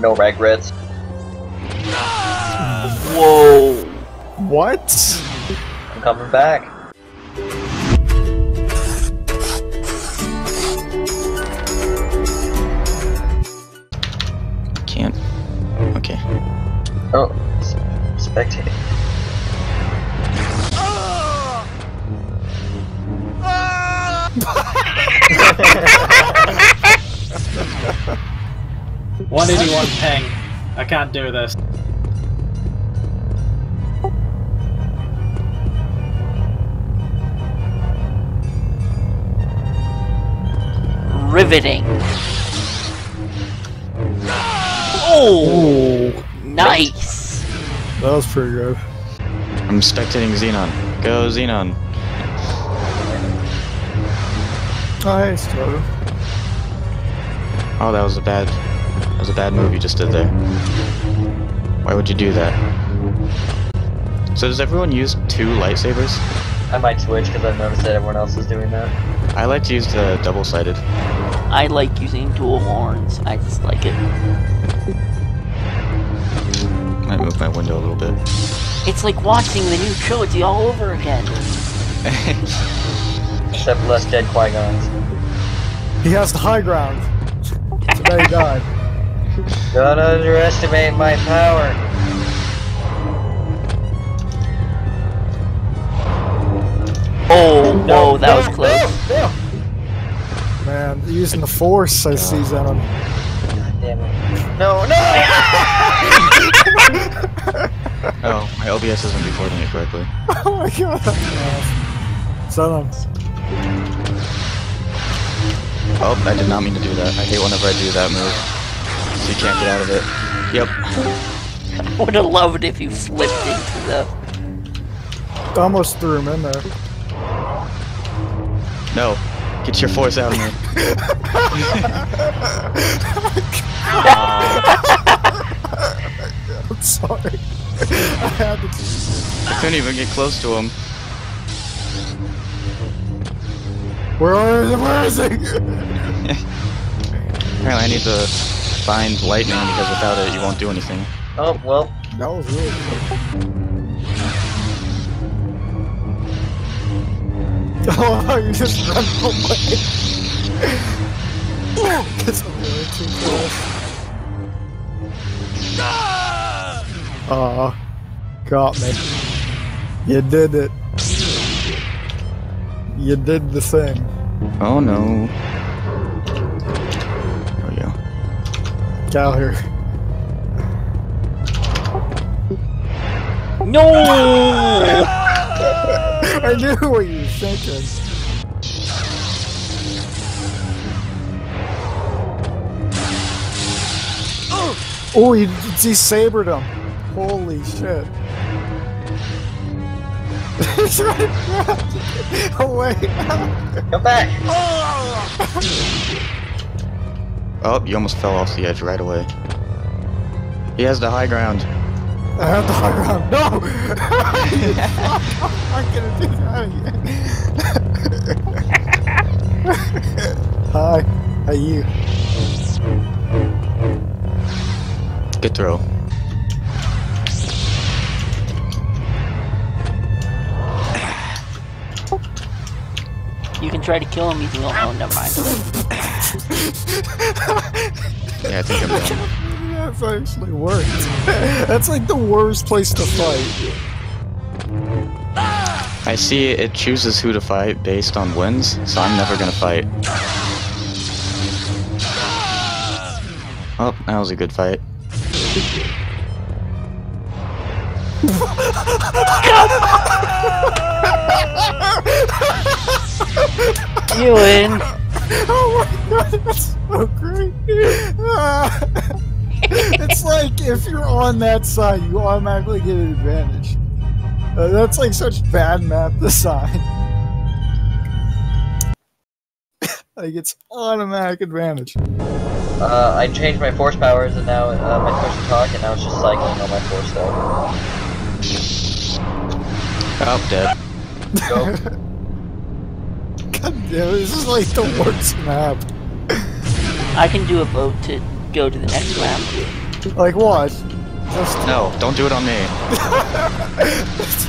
No regrets. Whoa. What? I'm coming back. Can't. Okay. Oh, s- spectating. One eighty-one ping. I can't do this. Riveting. Oh, nice. that was pretty good. I'm spectating Xenon. Go Xenon. Nice, Toto. Oh, that was a bad. That was a bad move you just did there. Why would you do that? So does everyone use two lightsabers? I might switch because I've noticed that everyone else is doing that. I like to use the double-sided. I like using dual horns. I just like it. Might move my window a little bit. It's like watching the new trilogy all over again. Except less dead Qui-Gons. He has the high ground. Today he died. Don't underestimate my power. Oh, whoa, that was close. No, no. Man, using the force, I see Zenon. God damn it. No, no! oh, my OBS isn't recording it correctly. Oh my god. Zenon. Oh, I did not mean to do that. I hate whenever I do that move. So you can't get out of it. Yep. Would have loved if you flipped into the. Almost threw him in there. No. Get your force out of me. I'm sorry. I had to. I couldn't even get close to him. Where are he? Where is he? Apparently I need to find lightning because without it you won't do anything. Oh, well. That was really good. Oh, you just run away. Gets really too close. Ah! Aw, got me. You did it. You did the thing. Oh no. Get out here. No! I knew what you were thinking. Oh, you desabered him. Holy shit. He's right back. Away. Come back! Oh, you almost fell off the edge right away. He has the high ground. I have the high ground. No! I'm not gonna do that again. Hi. How are you? Good throw. You can try to kill him using. Oh, never mind. Yeah, I think I'm done. That's actually worked. That's like the worst place to fight. I see it chooses who to fight based on wins, so I'm never gonna fight. Oh, that was a good fight. You win. Oh my god, that's so great. it's like if you're on that side, you automatically get an advantage. Uh, that's like such bad map design. like it's automatic advantage. Uh, I changed my force powers and now uh, my push to talk and now it's just cycling on my force stuff. Oh, dead. Go. God damn, this is like the worst map. I can do a vote to go to the next round. Like what? Just No, don't do it on me.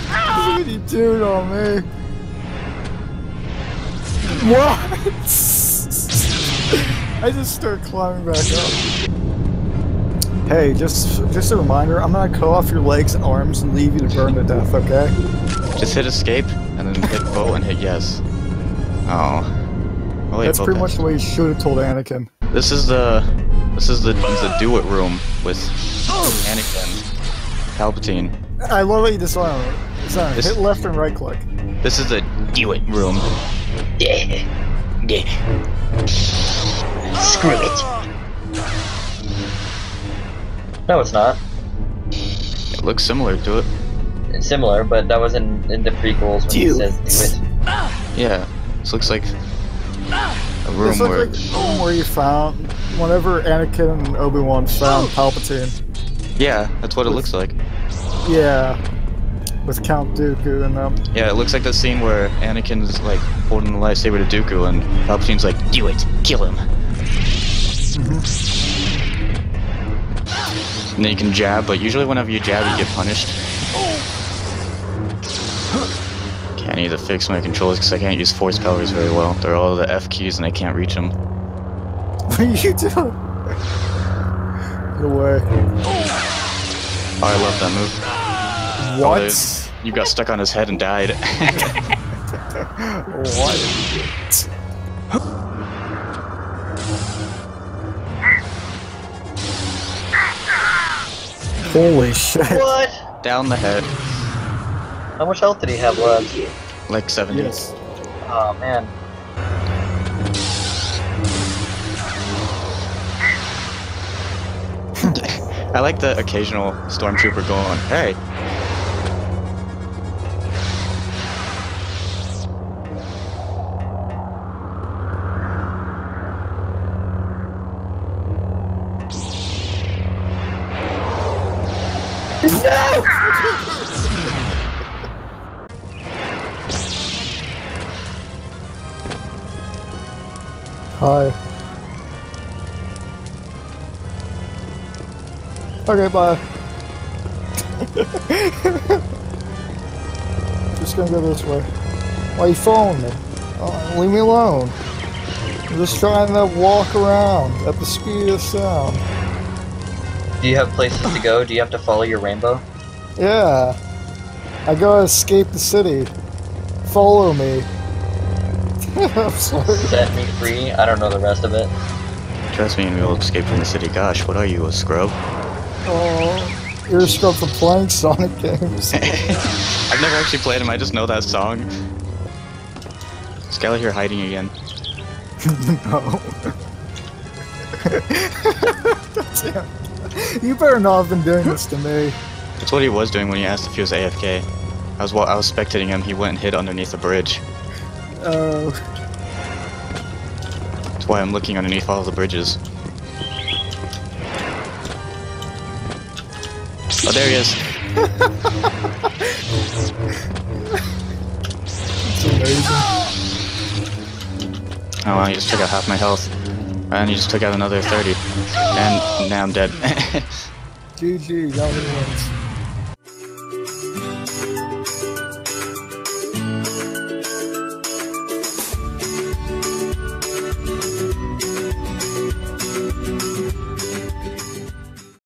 what you doing on me? What? I just start climbing back up. Hey, just just a reminder, I'm gonna cut off your legs and arms and leave you to burn to death, okay? Just hit escape and then hit vote and hit yes. Oh. Oh, wait, That's vote pretty much the way you should have told Anakin. This is the this is the the do it room with Anakin, Palpatine. I love that you disarm uh, it. Disarm. This- Hit left and right click. This is the do it room. Yeah. Yeah. Screw it. No, it's not. It looks similar to it. It's similar, but that was in, in the prequels when he says do it. Yeah, this looks like a room This looks where like room where you found whenever Anakin and Obi Wan found Palpatine. yeah, that's what it looks like. Yeah, with Count Dooku and um. Yeah, it looks like the scene where Anakin's like holding the lightsaber to Dooku and Palpatine's like, do it, kill him. And then you can jab, but usually whenever you jab, you get punished. Can't either fix my controllers because I can't use force powers very well. They're all the F keys and I can't reach them. What are you doing? Get away. Oh, I love that move. Oh, what? there's- You got stuck on his head and died. What? Holy shit. What? Down the head, How much health did he have left? Like 70. Yes. Oh man. I like the occasional stormtrooper going, hey. Hi. Okay, bye. just gonna go this way. Why you following me? Oh, leave me alone. I'm just trying to walk around at the speed of sound. Do you have places to go? Do you have to follow your rainbow? Yeah. I gotta escape the city. Follow me. I'm sorry. Set me free? I don't know the rest of it. Trust me and we'll escape from the city. Gosh, what are you, a scrub? Oh, you're a scrub for playing Sonic games. I've never actually played him, I just know that song. Skylar here hiding again. no. Damn. You better not have been doing this to me. That's what he was doing when he asked if he was AFK. I was wa- I was spectating him, he went and hid underneath a bridge. Oh, That's why I'm looking underneath all the bridges. Oh, there he is. it's amazing. Oh, wow, he just took out half my health. And he just took out another 30. And now I'm dead. GG, that was